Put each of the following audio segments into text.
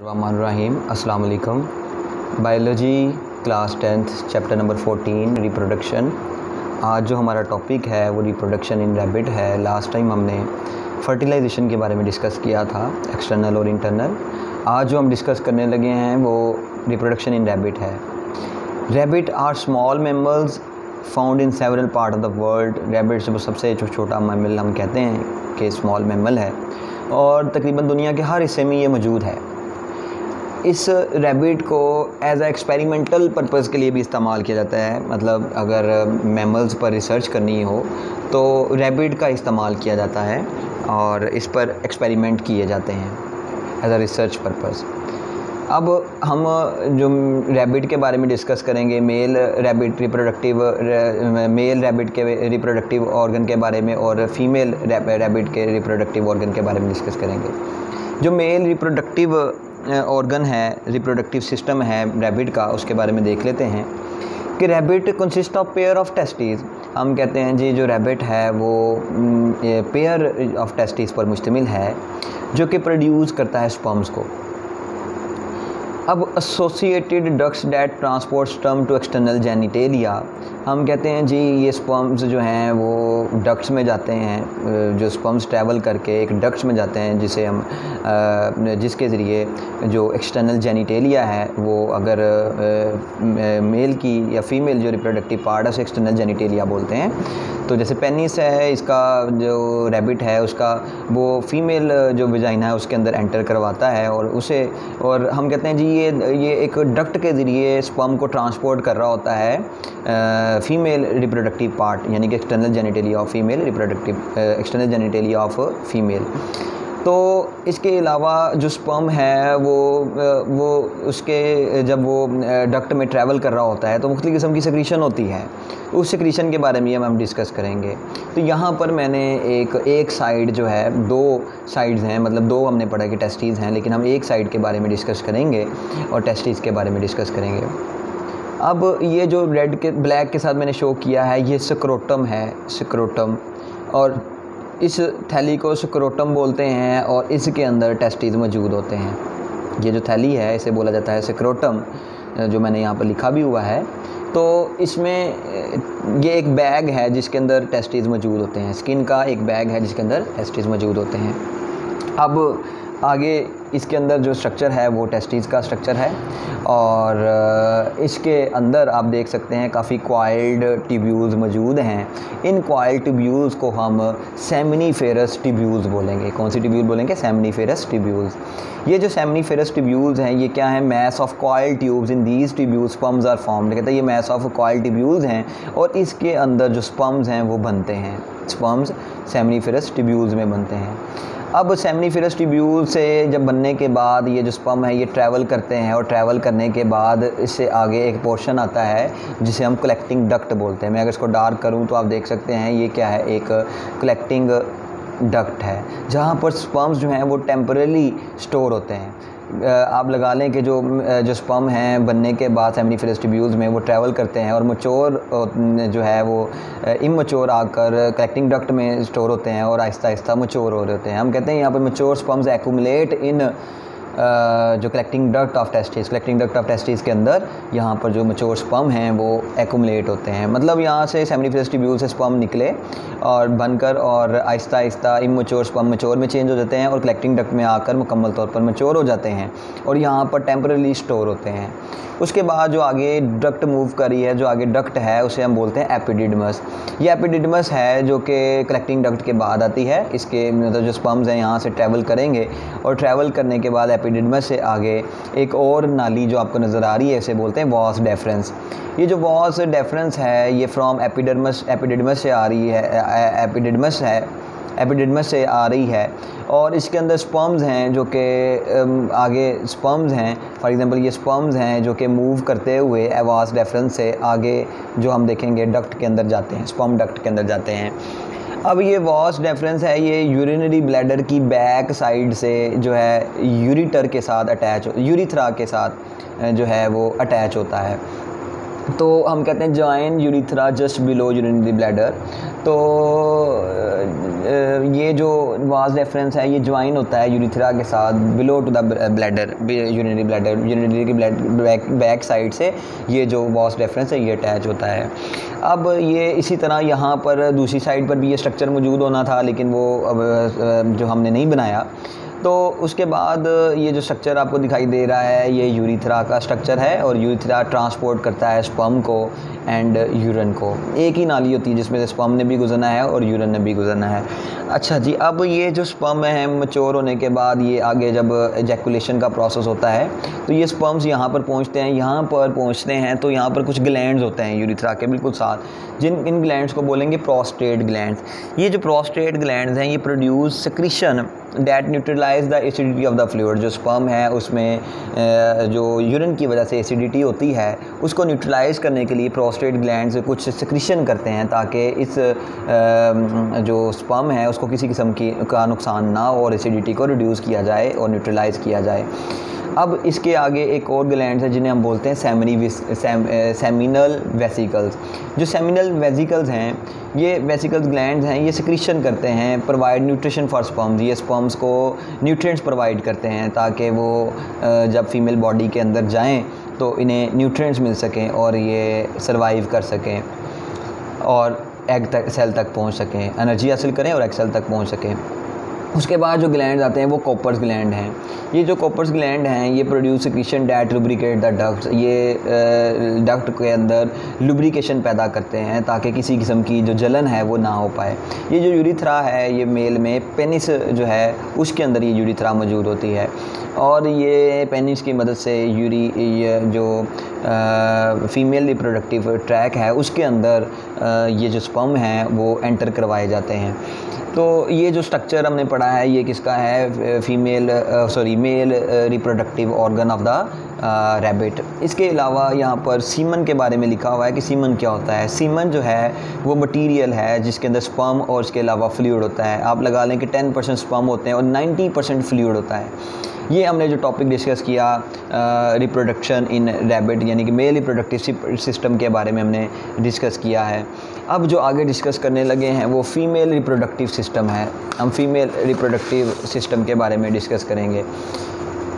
रहीम अस्सलाम वालेकुम। Biology class tenth chapter number fourteen reproduction आज जो हमारा टॉपिक है, वो रिप्रोडक्शन इन रैबिट है। लास्ट टाइम हमने फर्टिलाइजेशन के बारे में डिस्कस किया था एक्सटर्नल और इंटरनल आज जो हम डिस्कस करने लगे हैं, वो रिप्रोडक्शन इन रैबिट है। Rabbit are small mammals found in several part of the world rabbit जो सबसे जो छोटा मेमल हम कहते हैं कि स्मॉल मेमल है। और तकरीबन दुनिया के हर हिस्से में ये मौजूद है। इस रैबिट को एज अ एक्सपेरिमेंटल पर्पज़ के लिए भी इस्तेमाल किया जाता है। मतलब अगर मैमल्स पर रिसर्च करनी हो तो रैबिट का इस्तेमाल किया जाता है और इस पर एक्सपेरिमेंट किए जाते हैं एज अ रिसर्च पर्पज़ अब हम जो रैबिट के बारे में डिस्कस करेंगे male rabbit reproductive male rabbit के रिप्रोडक्टिव ऑर्गन के बारे में और फीमेल रैबिट के रिप्रोडक्टिव ऑर्गन के बारे में डिस्कस करेंगे। जो मेल रिप्रोडक्टिव ऑर्गन है रिप्रोडक्टिव सिस्टम है रैबिट का, उसके बारे में देख लेते हैं कि rabbit consist of pair of testes हम कहते हैं, जी, जो रैबिट है, वो पेयर ऑफ़ टेस्टीज़ पर मुश्तमिल है, जो कि प्रोड्यूस करता है स्पम्स को। अब associated ducts that transport sperm to external genitalia हम कहते हैं जी, ये स्पम्स जो हैं, वो डक्ट्स में जाते हैं, जो स्पम्स ट्रैवल करके एक डक्ट्स में जाते हैं, जिसे हम जिसके ज़रिए जो एक्सटर्नल जेनिटेलिया है, वो अगर मेल की या फीमेल जो रिप्रोडक्टिव पार्ट है, उसे एक्सटर्नल जेनिटेलिया बोलते हैं। तो जैसे पेनिस है, इसका जो रैबिट है, उसका, वो फीमेल जो विजाइना है, उसके अंदर एंटर करवाता है और उसे, और हम कहते हैं जी ये ये एक डक्ट के ज़रिए स्पम को ट्रांसपोर्ट कर रहा होता है फीमेल रिप्रोडक्टिव पार्ट यानी कि external genitalia of female reproductive external genitalia of female तो इसके अलावा जो स्पम है, वो वो उसके जब वो डक्ट में ट्रैवल कर रहा होता है तो मुख्तु किस्म की सक्रीशन होती है। उस सक्रीशन के बारे में हम डिस्कस करेंगे। तो यहाँ पर मैंने एक एक साइड जो है, दो साइड्स हैं मतलब दो हमने पढ़ा कि टेस्टीज़ हैं, लेकिन हम एक साइड के बारे में डिस्कस करेंगे और टेस्टीज़ के बारे में डिस्कस करेंगे। अब ये जो रेड के ब्लैक के साथ मैंने शो किया है, ये स्क्रोटम है स्क्रोटम और इस थैली को स्क्रोटम बोलते हैं और इसके अंदर टेस्टिस मौजूद होते हैं। ये जो थैली है, इसे बोला जाता है स्क्रोटम, जो मैंने यहाँ पर लिखा भी हुआ है। तो इसमें, ये एक बैग है जिसके अंदर टेस्टिस मौजूद होते हैं। स्किन का एक बैग है जिसके अंदर टेस्टिस मौजूद होते हैं। अब आगे इसके अंदर जो स्ट्रक्चर है, वो टेस्टीज़ का स्ट्रक्चर है। और इसके अंदर आप देख सकते हैं, काफ़ी क्वाइल्ड टिब्यूल्स मौजूद हैं। इन क्वाइल्ड टिब्यूल्स को हम सेमनी फेरस टिब्यूल्स बोलेंगे। कौन सी टिब्यूल बोलेंगे? सेमनी फेरस टिब्यूल्स ये जो सेमनी फेरस टिब्यूल्स हैं, ये क्या है? Mass of coiled tubes in these tubules sperms are formed कहते हैं, ये मैस ऑफ़ क्वाइल टिब्यूल्स हैं। और इसके अंदर जो स्पम्स हैं, वो बनते हैं। स्पम्स सेमनीफेरस टिब्यूल्स में बनते हैं। अब सेमनीफेरस ट्यूब्यूल से जब बनने के बाद ये जो स्पम है, ये ट्रैवल करते हैं और ट्रैवल करने के बाद इससे आगे एक पोर्शन आता है, जिसे हम कलेक्टिंग डक्ट बोलते हैं। मैं अगर इसको डार्क करूँ तो आप देख सकते हैं, ये क्या है? एक कलेक्टिंग डक्ट है, जहाँ पर स्पम्स जो हैं वो टेम्परेली स्टोर होते हैं। आप लगा लें कि जो जो स्पम हैं, बनने के बाद सेमनीफिलस ट्यूब्यूल्स में वो ट्रैवल करते हैं और मचोर जो है वो इमचोर आकर कलेक्टिंग डक्ट में स्टोर होते हैं और आहिस्ता आहिस्ता मचोर हो रहे होते हैं। हम कहते हैं यहाँ पर मचोर स्पम्स एक्यूमुलेट इन जो collecting duct of testis collecting duct of testis के अंदर यहाँ पर जो मचोर स्पम हैं वो एकुमलेट होते हैं। मतलब यहाँ से सेमनीफिलस से स्पम निकले और बनकर और आहिस्ता आहिस्ता इमचोर स्पम मचोर में चेंज हो जाते हैं और कलेक्टिंग डक्ट में आकर मुकम्मल तौर पर मचोर हो जाते हैं और यहाँ पर टेम्परली स्टोर होते हैं। उसके बाद जो आगे डक्ट मूव करी है, जो आगे डक्ट है, उसे हम बोलते हैं एपिडिडमस ये एपिडिडमस है जो कि कलेक्टिंग डक्ट के बाद आती है। इसके मतलब जो स्पम्स हैं, यहाँ से ट्रैवल करेंगे और ट्रैवल करने के बाद एपिडिडमस से आगे एक और नाली जो आपको नज़र आ रही है, इसे बोलते हैं वॉस डेफरेंस ये जो वॉस डेफरेंस है, ये फ्रॉम एपिडर्मस एपिडिडमस से आ रही है एपिडिडमस है एपिडिडमस से आ रही है और इसके अंदर स्पम्स हैं जो कि आगे स्पम्स हैं। फॉर एग्जांपल ये स्पर्म्स हैं जो कि मूव करते हुए एवास रेफरेंस से आगे जो हम देखेंगे डक्ट के अंदर जाते हैं स्पम डक्ट के अंदर जाते हैं। अब ये वॉस डेफरेंस है, ये यूरिनरी ब्लैडर की बैक साइड से जो है यूरिटर के साथ अटैच यूरिथ्रा के साथ जो है वो अटैच होता है। तो हम कहते हैं join urethra just below urinary bladder तो ये जो वाज रेफरेंस है, ये ज्वाइन होता है यूरिथ्रा के साथ below to the bladder urinary bladder urinary की बैक बैक साइड से ये जो वाज रेफरेंस है, ये अटैच होता है। अब ये इसी तरह यहाँ पर दूसरी साइड पर भी ये स्ट्रक्चर मौजूद होना था, लेकिन वो अब जो हमने नहीं बनाया। तो उसके बाद ये जो स्ट्रक्चर आपको दिखाई दे रहा है, ये यूरिथ्रा का स्ट्रक्चर है और यूरिथ्रा ट्रांसपोर्ट करता है स्पम को। एंड यूरन को। एक ही नाली होती है जिसमें से स्पम ने भी गुजरना है और यूरन ने भी गुजरना है। अच्छा जी, अब ये जो स्पम है मच्योर होने के बाद ये आगे जब एजैकुलेशन का प्रोसेस होता है तो ये स्पम्स यहाँ पर पहुँचते हैं। यहाँ पर पहुँचते हैं तो यहाँ पर कुछ ग्लैंड होते हैं यूरिथ्रा के बिल्कुल साथ। जिन, इन ग्लैंड को बोलेंगे प्रोस्टेट ग्लैंड ये जो प्रोस्टेट ग्लैंड्स हैं, ये produce secretion that neutralise the acidity of the fluid जो स्पम है, उसमें जो यूरिन की वजह से एसिडिटी होती है, उसको न्यूट्रलाइज करने के लिए प्रोस्टेट ग्लैंड कुछ सक्रीशन करते हैं ताकि इस जो स्पम है उसको किसी किस्म की का नुकसान ना हो और एसिडिटी को रिड्यूस किया जाए और न्यूट्रलाइज किया जाए। अब इसके आगे एक और ग्लैंड है जिन्हें हम बोलते हैं सेमिनी सैम, सेमिनल वेसिकल्स जो सेमिनल वेसिकल्स हैं ये वेसिकल्स ग्लैंड हैं ये सिक्रीशन करते हैं प्रोवाइड न्यूट्रिशन फॉर स्पम्स ये स्पम्स को न्यूट्रिएंट्स प्रोवाइड करते हैं ताकि वो जब फीमेल बॉडी के अंदर जाएँ तो इन्हें न्यूट्रिएंट्स मिल सकें और ये सर्वाइव कर सकें और एग तक सेल तक पहुँच सकें। एनर्जी हासिल करें और एग सेल तक पहुँच सकें। उसके बाद जो ग्लैंड आते हैं वो कॉपर्स ग्लैंड हैं। ये जो कॉपर्स ग्लैंड हैं ये produce secretion that lubricate the duct ये डक्ट के अंदर लुब्रिकेशन पैदा करते हैं ताकि किसी किस्म की जो जलन है वो ना हो पाए। ये जो यूरिथ्रा है ये मेल में पेनिस जो है उसके अंदर ये यूरिथ्रा मौजूद होती है। और ये पेनिस की मदद से यूरी ये जो फीमेल रिप्रोडक्टिव ट्रैक है उसके अंदर आ, ये जो स्पम हैं वो एंटर करवाए जाते हैं। तो ये जो स्ट्रक्चर हमने पढ़ा है, ये किसका है female sorry male reproductive organ of the rabbit इसके अलावा यहाँ पर सीमन के बारे में लिखा हुआ है कि सीमन क्या होता है। सीमन जो है, वो मटेरियल है जिसके अंदर स्पम और इसके अलावा फ्लूड होता है। आप लगा लें कि टेन परसेंट स्पम होते हैं और नाइन्टी परसेंट फ्लूड होता है। ये हमने जो टॉपिक डिस्कस किया रिप्रोडक्शन इन रैबिट यानी कि मेल रिप्रोडक्टिव सिस्टम के बारे में हमने डिस्कस किया है। अब जो आगे डिस्कस करने लगे हैं, वो फीमेल रिप्रोडक्टिव सिस्टम है। हम फीमेल रिप्रोडक्टिव सिस्टम के बारे में डिस्कस करेंगे।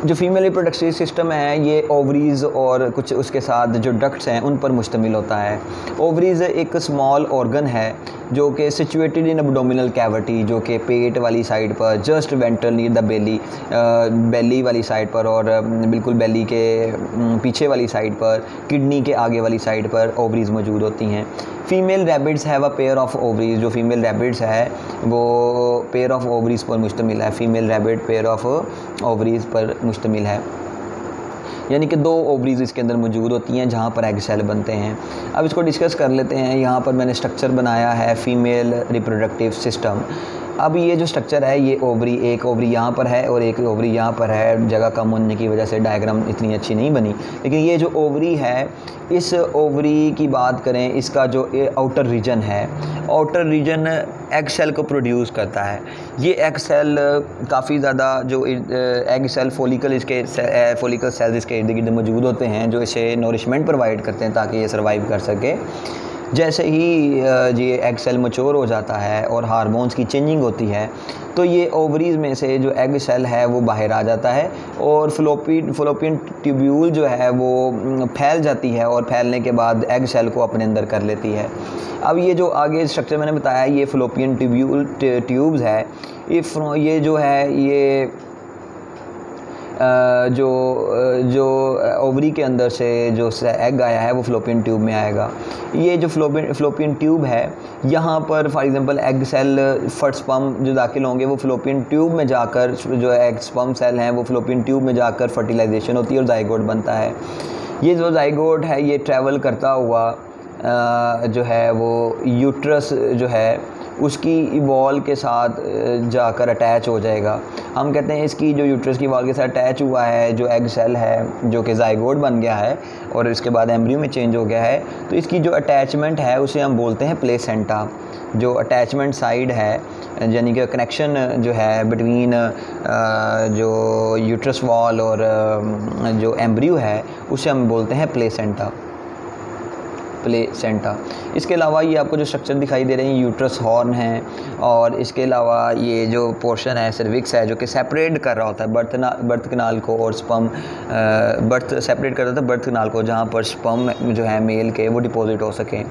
जो फीमेल रिप्रोडक्टिव सिस्टम है, ये ओवरीज़ और कुछ उसके साथ जो डक्ट्स हैं, उन पर मुश्तमिल होता है। ओवरीज़ एक स्मॉल ऑर्गन है, जो कि सिचुएटेड इन अबडोमिनल कैविटी जो कि पेट वाली साइड पर just ventral near the belly belly वाली साइड पर और बिल्कुल बेली के पीछे वाली साइड पर किडनी के आगे वाली साइड पर ओवरीज़ मौजूद होती हैं। Female rabbits have a pair of ovaries जो फीमेल रैबिट्स है, वो पेयर ऑफ़ ओवरीज पर मुश्तमिल है. Female rabbit pair of ovaries पर मुश्तमिल है. यानी कि दो ओवरीज इसके अंदर मौजूद होती हैं जहाँ पर एग सेल बनते हैं. अब इसको डिस्कस कर लेते हैं. यहाँ पर मैंने स्ट्रक्चर बनाया है फ़ीमेल रिप्रोडक्टिव सिस्टम अब ये जो स्ट्रक्चर है, ये ओवरी एक ओवरी यहाँ पर है और एक ओवरी यहाँ पर है। जगह कम होने की वजह से डायग्राम इतनी अच्छी नहीं बनी। लेकिन ये जो ओवरी है, इस ओवरी की बात करें, इसका जो आउटर रीजन है आउटर रीजन एग सेल को प्रोड्यूस करता है। ये एग सेल काफ़ी ज़्यादा जो एग सेल फोलिकल इसके फोलिकल सेल्स इसके इर्द गिर्द मौजूद होते हैं, जो इसे नोरिशमेंट प्रोवाइड करते हैं ताकि ये सर्वाइव कर सके। जैसे ही ये एग सेल मच्योर हो जाता है और हारमोन्स की चेंजिंग होती है तो ये ओवरीज में से जो एग सेल है, वो बाहर आ जाता है और फ्लोपी फ्लोपियन ट्यूब्यूल जो है, वो फैल जाती है और फैलने के बाद एग सेल को अपने अंदर कर लेती है। अब ये जो आगे स्ट्रक्चर मैंने बताया, ये फ्लोपियन ट्यूब्यूल ट्यूब्स है, ये ये जो है, ये जो जो ओवरी के अंदर से जो एग आया है, वो फ्लोपियन ट्यूब में आएगा। ये जो फ्लोपियन फ्लोपियन ट्यूब है, यहाँ पर for example egg cell first sperm जो दाखिल होंगे, वो फ्लोपियन ट्यूब में जाकर, जो एग स्पम सेल हैं, वो फ्लोपियन ट्यूब में जाकर फर्टिलाइजेशन होती है और जाइगोड बनता है। ये जो जाइगोड है, ये ट्रैवल करता हुआ जो है, वो यूट्रस जो है उसकी वॉल के साथ जाकर अटैच हो जाएगा। हम कहते हैं इसकी जो यूट्रस की वॉल के साथ अटैच हुआ है, जो एग सेल है, जो कि जाइगोड बन गया है, और इसके बाद एम्ब्रियो में चेंज हो गया है तो इसकी जो अटैचमेंट है, उसे हम बोलते हैं प्लेसेंटा जो अटैचमेंट साइड है, यानी कि कनेक्शन जो है बिटवीन जो यूट्रस वॉल और जो एम्ब्रियो है, उसे हम बोलते हैं प्लेसेंटा प्ले सेंटा इसके अलावा ये आपको जो स्ट्रक्चर दिखाई दे रहे हैं यूट्रस हॉर्न है और इसके अलावा ये जो पोर्शन है सर्विक्स है, जो कि सेपरेट कर रहा होता है बर्थ ना बर्थ कनाल को और स्पम बर्थ सेपरेट कर रहा होता बर्थ कनाल को, जहाँ पर स्पम जो है मेल के वो डिपॉजिट हो सकें।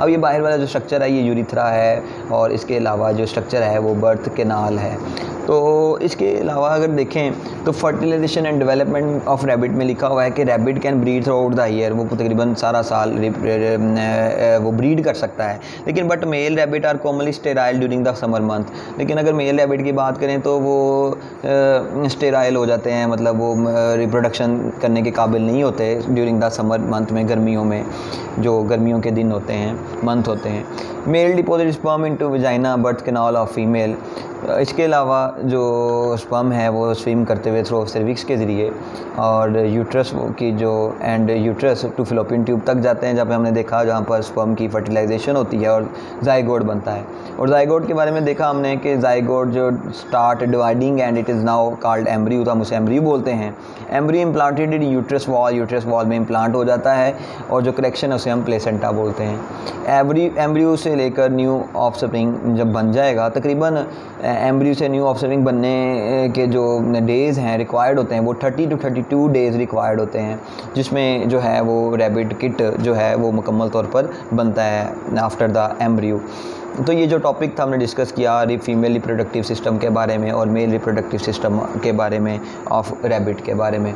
अब ये बाहर वाला जो स्ट्रक्चर है, ये यूरिथ्रा है और इसके अलावा जो स्ट्रक्चर है, वो बर्थ केनाल है। तो इसके अलावा अगर देखें तो fertilisation and development of rabbit में लिखा हुआ है कि rabbit can breed throughout the year वो तकरीबन सारा साल वो ब्रीड कर सकता है। लेकिन but male rabbit are commonly sterile during the summer month लेकिन अगर मेल रैबिट की बात करें तो वो स्टेराइल हो जाते हैं मतलब वो रिप्रोडक्शन करने के काबिल नहीं होते ड्यूरिंग द समर मंथ में, गर्मियों में, जो गर्मियों के दिन होते हैं मंथ होते हैं। Male deposit sperm into vagina birth canal of female इसके अलावा जो स्पम है, वो स्विम करते हुए थ्रो सर्विक्स के ज़रिए और यूट्रस की जो end uterus to fallopian tube तक जाते हैं, जहाँ पे हमने देखा जहाँ पर स्पम की फर्टिलाइजेशन होती है और जाइगोड बनता है। और जाइगोड के बारे में देखा हमने कि जाइगोड जो start dividing and it is now called embryo तो हम उसे एम्ब्रियो बोलते हैं। Embryo implanted in uterus wall uterus wall में इम्प्लांट हो जाता है और जो करेक्शन है उसे हम प्लेसेंटा बोलते हैं। एवरी एम्ब्रियो से लेकर न्यू ऑफ़ जब बन जाएगा, तकरीबन एम्ब्रियो से न्यू ऑफस्प्रिंग बनने के जो डेज़ हैं रिक्वायर्ड होते हैं, वो 30 टू 32 डेज़ रिक्वायर्ड होते हैं, जिसमें जो है वो रेबिड किट जो है वो मुकम्मल तौर पर बनता है आफ्टर द एम्ब्रियो तो ये जो टॉपिक था, हमने डिस्कस किया फीमेल रिप्रोडक्टिव सिस्टम के बारे में और मेल रिप्रोडक्टिव सिस्टम के बारे में ऑफ़ रैबिट के बारे में.